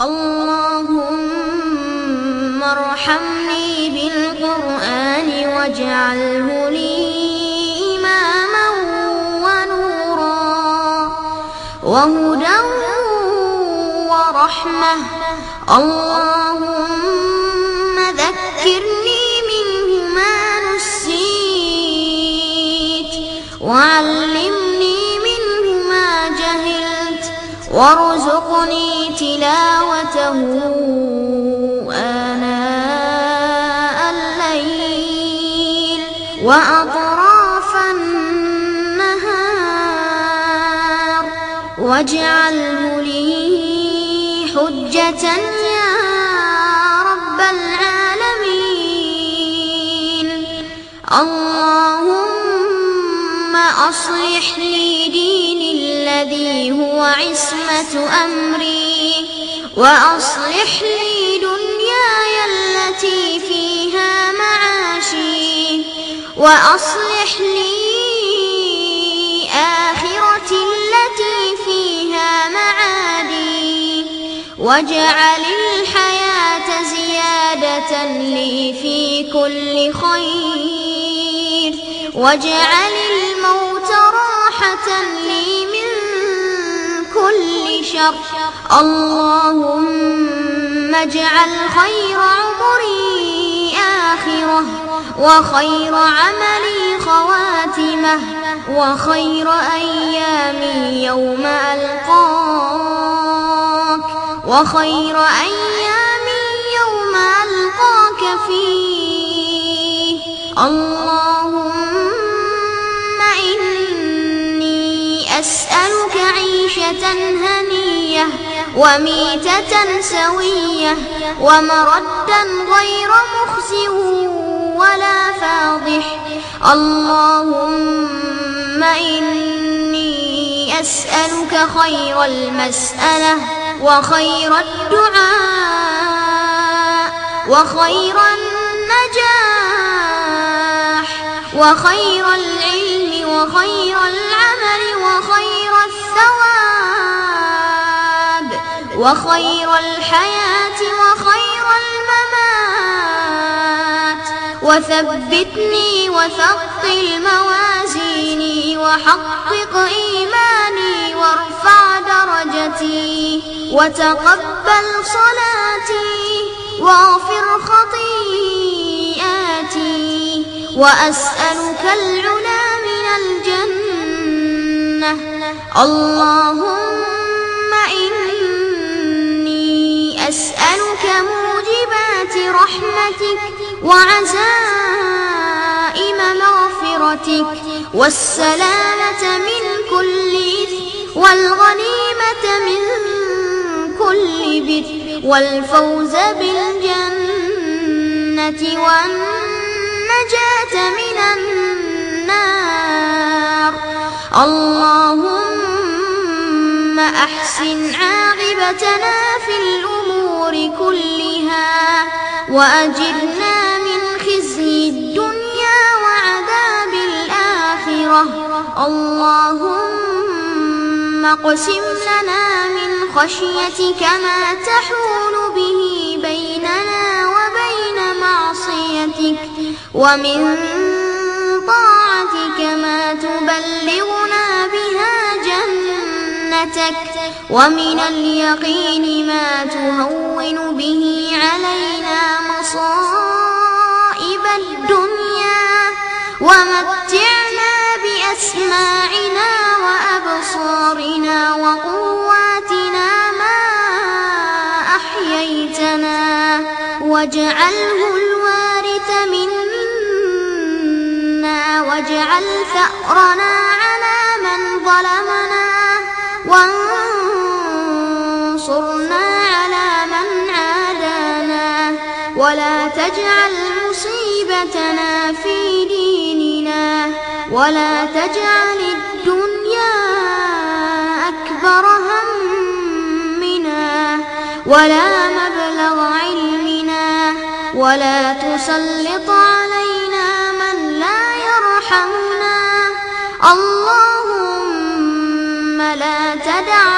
اللهم ارحمني بالقرآن واجعله لي إماما ونورا وهدى ورحمة. اللهم وارزقني تلاوته آناء الليل وأطراف النهار واجعله لي حجة يا رب العالمين. اللهم أصلح لي ديني الذي هو عصمة أمري وأصلح لي دنياي التي فيها معاشي وأصلح لي آخرتي التي فيها معادي واجعل الحياة زيادة لي في كل خير واجعل شر. اللهم اجعل خير عمري آخرة وخير عملي خواتمة وخير أيامي يوم ألقاك وخير أيامي يوم ألقاك فيه. اللهم هنية وميتة سوية ومردا غير مخزٍ ولا فاضح. اللهم إني أسألك خير المسألة وخير الدعاء وخير النجاح وخير العلم وخير العمل وخير الحياة وخير الممات. وثبتني وثقل موازيني وحقق إيماني وارفع درجتي وتقبل صلاتي واغفر خطيئاتي وأسألك العلا من الجنة. اللهم رحمتك وعزائم مغفرتك والسلامة من كل إثم والغنيمة من كل بر والفوز بالجنة والنجاة من النار. اللهم أحسن عاقبتنا في الأمور كلها وأجرنا من خزي الدنيا وعذاب الآخرة. اللهم اقسم لنا من خشيتك ما تحول به بيننا وبين معصيتك ومن طاعتك ما تبلغنا جنتك ومن اليقين ما تهون به علينا مصائب الدنيا. ومتعنا بأسماعنا وأبصارنا وقواتنا ما أحييتنا. واجعله الوارث منا واجعل ثأرنا على من ظلمنا. وانصرنا على من عادانا ولا تجعل مصيبتنا في ديننا ولا تجعل الدنيا أكبر همنا ولا مبلغ علمنا ولا تسلط علينا من لا يرحمنا. اللهم لا تدع لنا